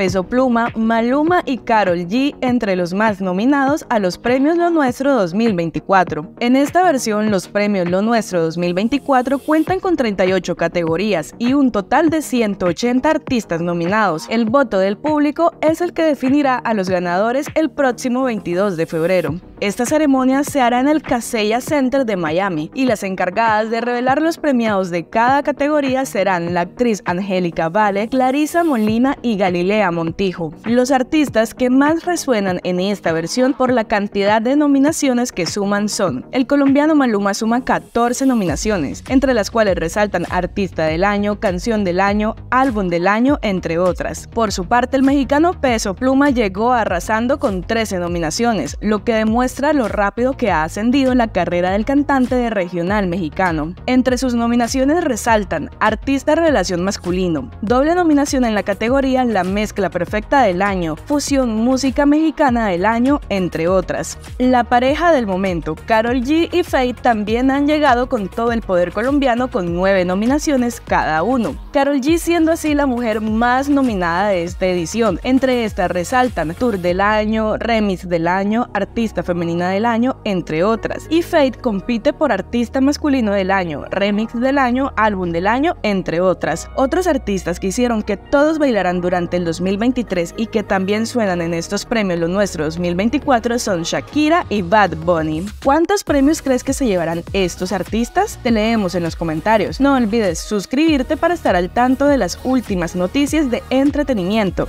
Peso Pluma, Maluma y Carol G entre los más nominados a los Premios Lo Nuestro 2024. En esta versión, los Premios Lo Nuestro 2024 cuentan con 38 categorías y un total de 180 artistas nominados. El voto del público es el que definirá a los ganadores el próximo 22 de febrero. Esta ceremonia se hará en el Casella Center de Miami y las encargadas de revelar los premiados de cada categoría serán la actriz Angélica Vale, Clarisa Molina y Galilea Montijo. Los artistas que más resuenan en esta versión por la cantidad de nominaciones que suman son el colombiano Maluma suma 14 nominaciones, entre las cuales resaltan Artista del Año, Canción del Año, Álbum del Año, entre otras. Por su parte, el mexicano Peso Pluma llegó arrasando con 13 nominaciones, lo que demuestra lo rápido que ha ascendido en la carrera del cantante de regional mexicano. Entre sus nominaciones resaltan Artista Relación Masculino, doble nominación en la categoría La Mezcla Perfecta del Año, Fusión Música Mexicana del Año, entre otras. La pareja del momento, Carol G y Faye, también han llegado con todo el poder colombiano con nueve nominaciones cada uno. Carol G siendo así la mujer más nominada de esta edición. Entre estas resaltan Tour del Año, Remix del Año, Artista Femenino del Año, entre otras. Y Fate compite por Artista Masculino del Año, Remix del Año, Álbum del Año, entre otras. Otros artistas que hicieron que todos bailaran durante el 2023 y que también suenan en estos premios Lo Nuestro 2024 son Shakira y Bad Bunny. ¿Cuántos premios crees que se llevarán estos artistas? Te leemos en los comentarios. No olvides suscribirte para estar al tanto de las últimas noticias de entretenimiento.